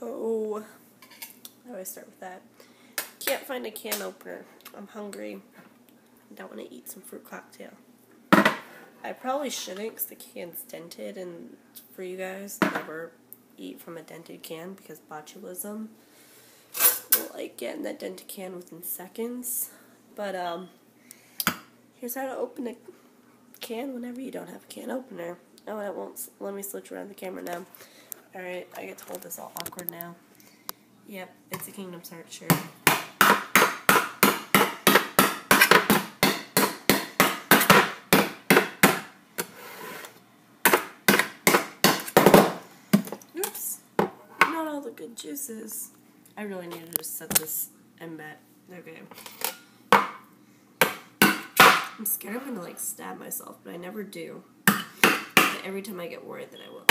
Do I start with that? Can't find a can opener. I'm hungry. I don't want to eat some fruit cocktail. I probably shouldn't because the can's dented, and for you guys, never eat from a dented can because botulism will like get in that dented can within seconds. But um, here's how to open a can whenever you don't have a can opener. Oh, it won't let me switch around the camera now. Alright, I get to hold this all awkward now. Yep, it's a Kingdom Hearts shirt. Oops. Not all the good juices. I really need to just set this and bet. Okay. I'm scared I'm gonna like stab myself, but I never do. But every time I get worried that I will.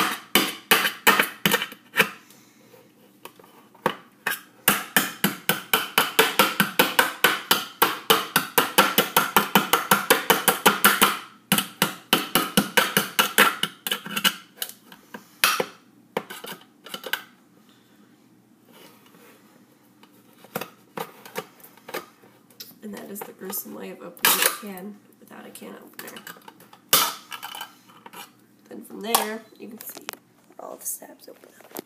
And that is the gruesome way of opening a can without a can opener. Then from there, you can see all the stabs open up.